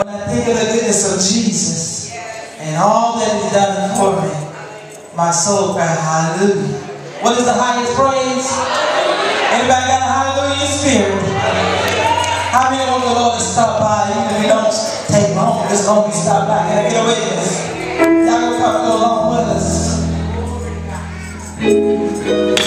When I think of the goodness of Jesus and all that He's done for me, my soul cries hallelujah. What is the highest praise? Anybody got a hallelujah spirit? How many want the Lord to stop by even if don't take long? It's going to be stopped by. Can I get a witness? Y'all gonna go along with us.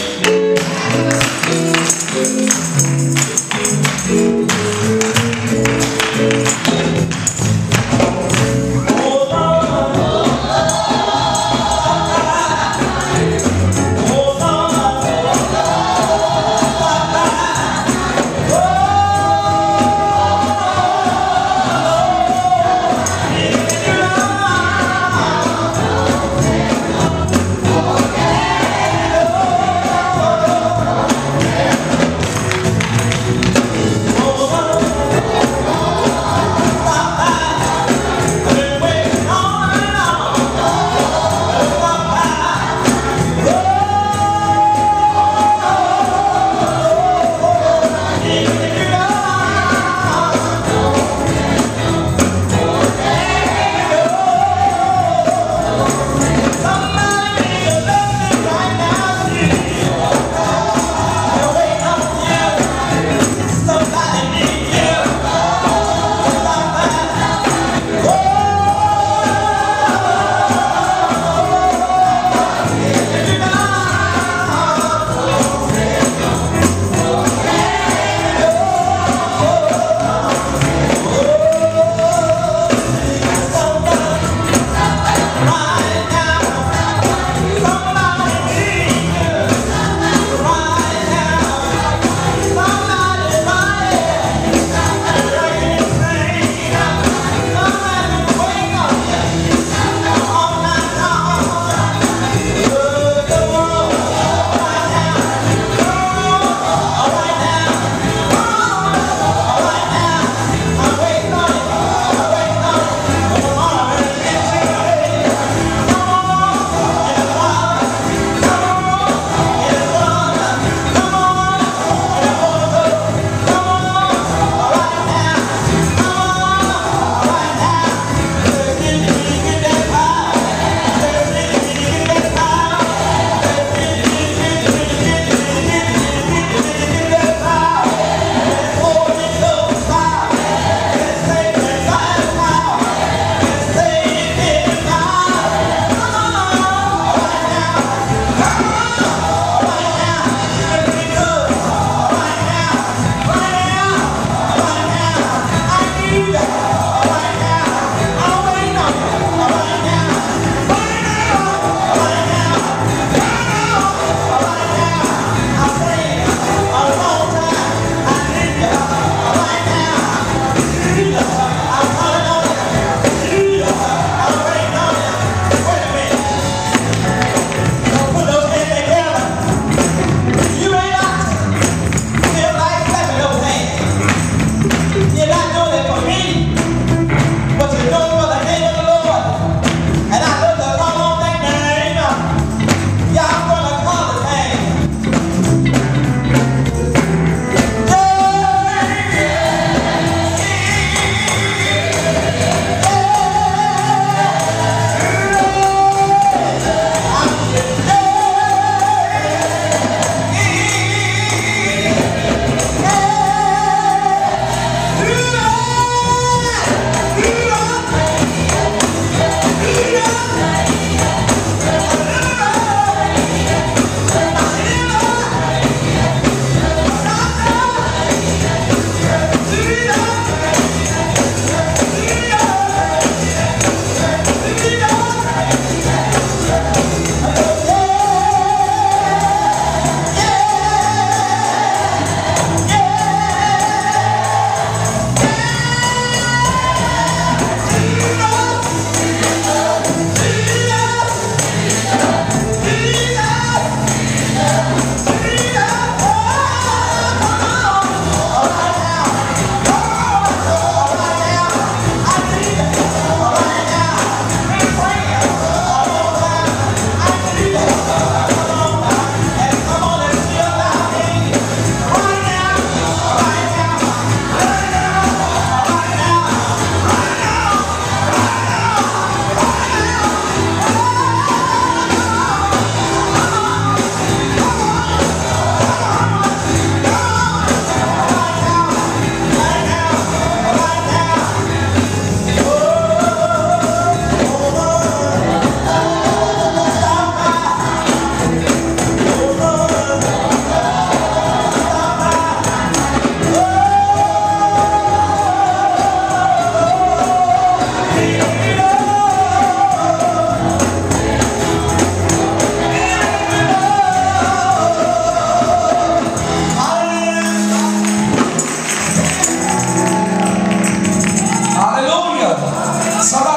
さば